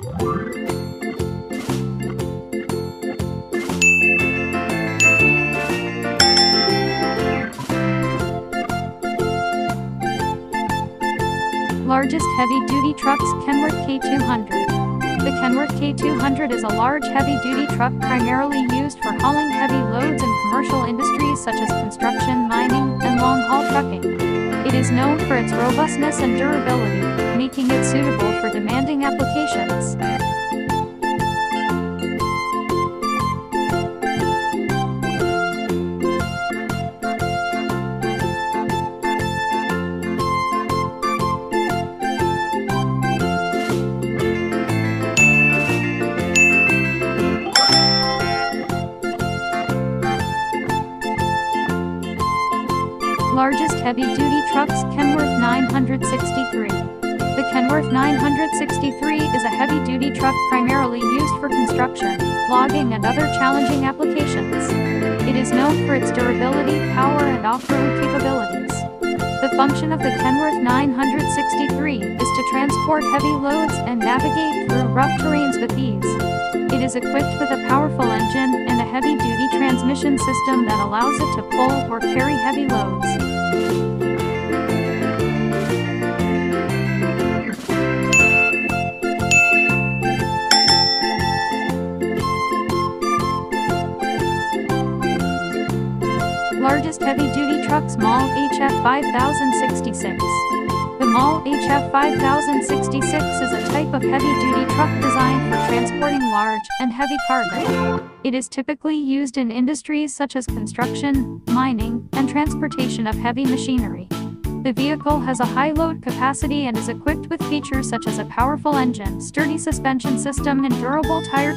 Largest heavy-duty trucks Kenworth K200. The Kenworth K200 is a large heavy-duty truck primarily used for hauling heavy loads in commercial industries such as construction, mining, and long-haul trucking. It is known for its robustness and durability, making it suitable for demanding applications. Largest heavy-duty trucks Kenworth 963. The Kenworth 963 is a heavy-duty truck primarily used for construction, logging and other challenging applications. It is known for its durability, power and off-road capabilities. The function of the Kenworth 963 is to transport heavy loads and navigate through rough terrains with ease. It is equipped with a powerful engine and a heavy-duty transmission system that allows it to pull or carry heavy loads. Heavy-duty trucks Mahle HF 5066. The Mahle HF 5066 is a type of heavy-duty truck designed for transporting large and heavy cargo. It is typically used in industries such as construction, mining, and transportation of heavy machinery. The vehicle has a high load capacity and is equipped with features such as a powerful engine, sturdy suspension system, and durable tire.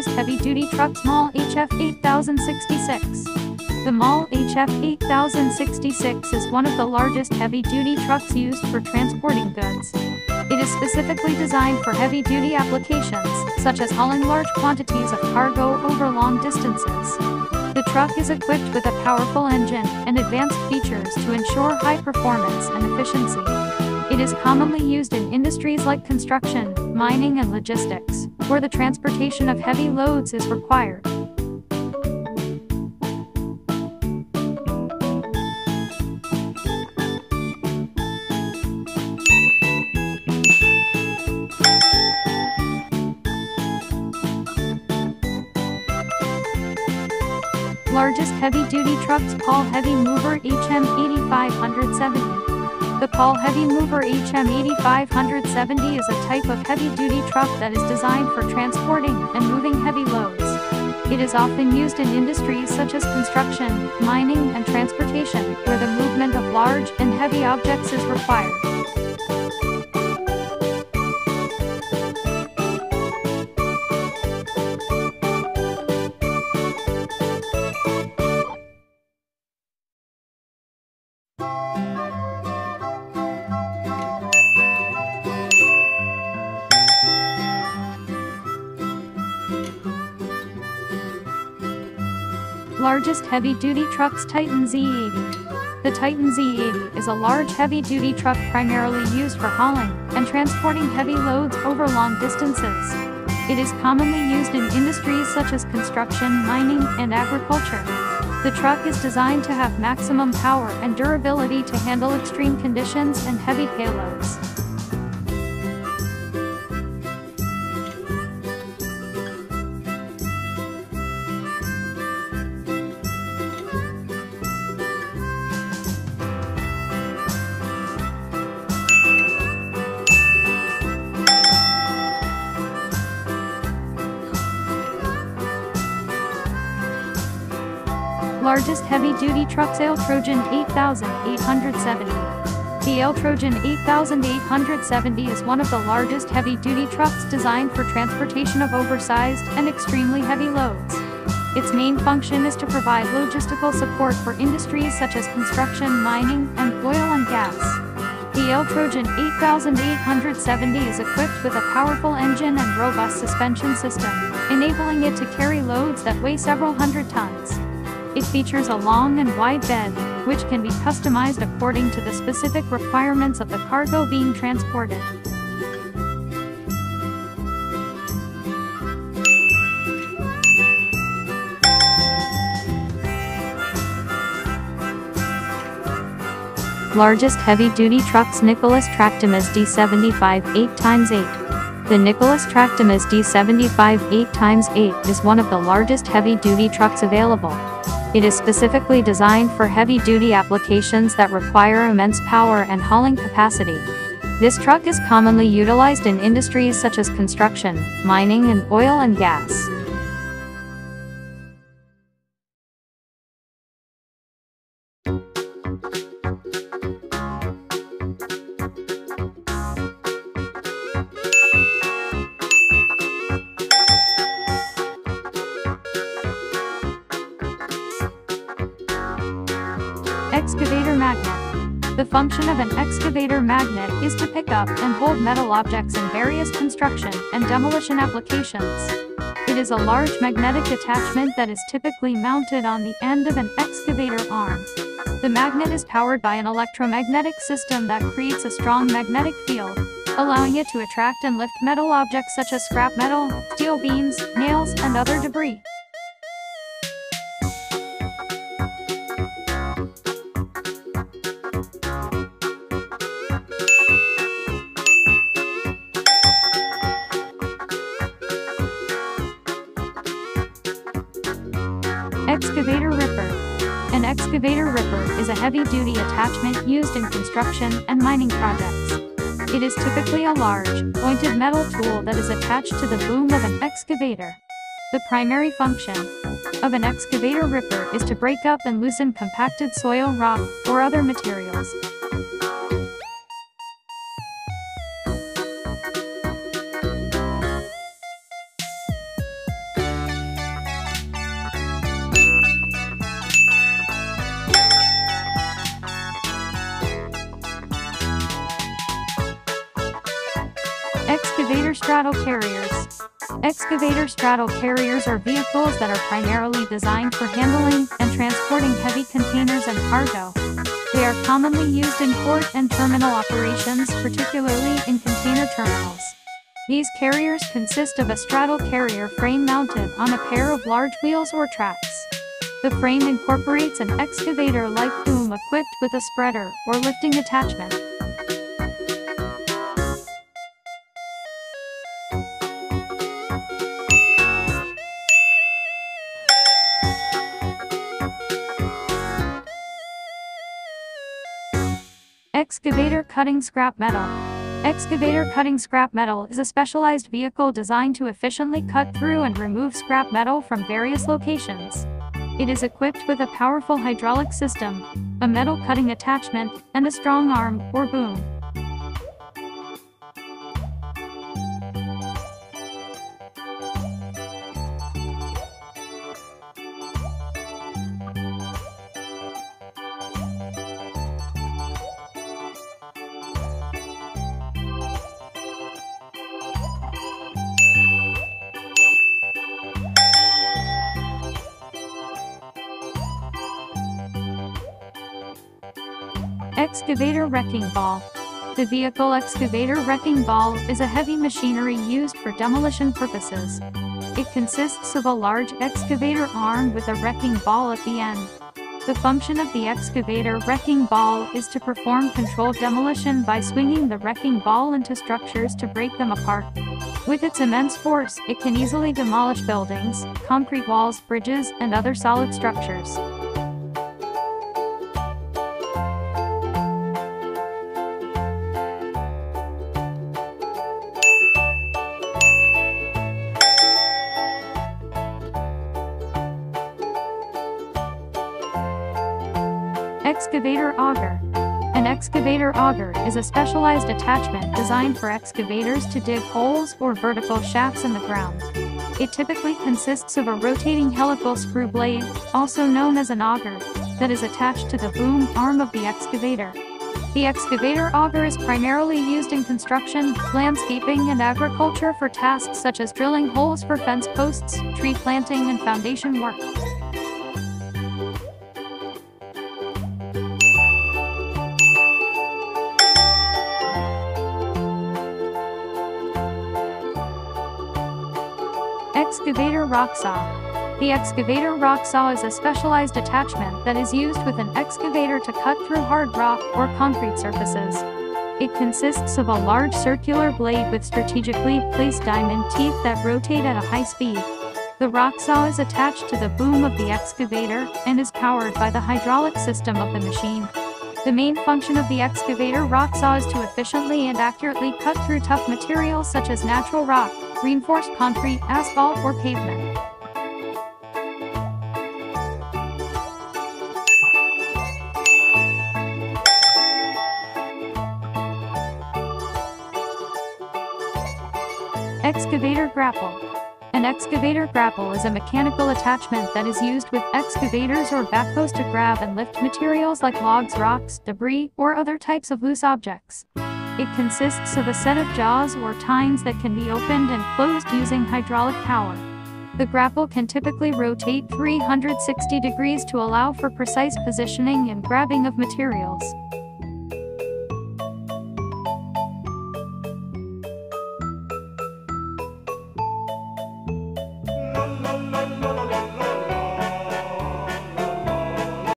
Largest heavy-duty trucks Mahle HF 8066. The Mahle HF 8066 is one of the largest heavy-duty trucks used for transporting goods. It is specifically designed for heavy-duty applications, such as hauling large quantities of cargo over long distances. The truck is equipped with a powerful engine and advanced features to ensure high performance and efficiency. It is commonly used in industries like construction, mining and logistics, where the transportation of heavy loads is required. Largest heavy-duty trucks Paul Heavy Mover HM 8570. The Paul Heavy Mover HM8570 is a type of heavy-duty truck that is designed for transporting and moving heavy loads. It is often used in industries such as construction, mining, and transportation, where the movement of large and heavy objects is required. Largest heavy-duty trucks Titan Z80. The Titan Z80 is a large heavy-duty truck primarily used for hauling and transporting heavy loads over long distances. It is commonly used in industries such as construction, mining, and agriculture. The truck is designed to have maximum power and durability to handle extreme conditions and heavy payloads. Largest heavy-duty trucks Ale Trojan 8870. The Trojan 8870 is one of the largest heavy-duty trucks designed for transportation of oversized and extremely heavy loads. Its main function is to provide logistical support for industries such as construction, mining, and oil and gas. The L-Trojan 8870 is equipped with a powerful engine and robust suspension system, enabling it to carry loads that weigh several hundred tons. It features a long and wide bed, which can be customized according to the specific requirements of the cargo being transported. Largest heavy-duty trucks Nicolas Tractomas D75 8x8 The Nicolas Tractomas D75 8x8 is one of the largest heavy-duty trucks available. It is specifically designed for heavy-duty applications that require immense power and hauling capacity. This truck is commonly utilized in industries such as construction, mining and oil and gas. Excavator magnet. The function of an excavator magnet is to pick up and hold metal objects in various construction and demolition applications. It is a large magnetic attachment that is typically mounted on the end of an excavator arm. The magnet is powered by an electromagnetic system that creates a strong magnetic field, allowing it to attract and lift metal objects such as scrap metal, steel beams, nails, and other debris. Excavator ripper is a heavy-duty attachment used in construction and mining projects. It is typically a large, pointed metal tool that is attached to the boom of an excavator. The primary function of an excavator ripper is to break up and loosen compacted soil, rock, or other materials. Straddle carriers. Excavator straddle carriers are vehicles that are primarily designed for handling and transporting heavy containers and cargo. They are commonly used in port and terminal operations, particularly in container terminals. These carriers consist of a straddle carrier frame mounted on a pair of large wheels or tracks. The frame incorporates an excavator-like boom equipped with a spreader or lifting attachment. Excavator cutting scrap metal. Excavator cutting scrap metal is a specialized vehicle designed to efficiently cut through and remove scrap metal from various locations. It is equipped with a powerful hydraulic system, a metal cutting attachment, and a strong arm, or boom. Excavator Wrecking Ball The vehicle excavator wrecking ball is a heavy machinery used for demolition purposes. It consists of a large excavator arm with a wrecking ball at the end. The function of the excavator wrecking ball is to perform controlled demolition by swinging the wrecking ball into structures to break them apart. With its immense force, it can easily demolish buildings, concrete walls, bridges, and other solid structures. Excavator Auger An excavator auger is a specialized attachment designed for excavators to dig holes or vertical shafts in the ground. It typically consists of a rotating helical screw blade, also known as an auger, that is attached to the boom arm of the excavator. The excavator auger is primarily used in construction, landscaping, and agriculture for tasks such as drilling holes for fence posts, tree planting, and foundation work. Excavator rock saw. The excavator rock saw is a specialized attachment that is used with an excavator to cut through hard rock or concrete surfaces. It consists of a large circular blade with strategically placed diamond teeth that rotate at a high speed. The rock saw is attached to the boom of the excavator and is powered by the hydraulic system of the machine. The main function of the excavator rock saw is to efficiently and accurately cut through tough materials such as natural rock, reinforced concrete, asphalt, or pavement. Excavator grapple. An excavator grapple is a mechanical attachment that is used with excavators or backhoes to grab and lift materials like logs, rocks, debris, or other types of loose objects. It consists of a set of jaws or tines that can be opened and closed using hydraulic power. The grapple can typically rotate 360 degrees to allow for precise positioning and grabbing of materials.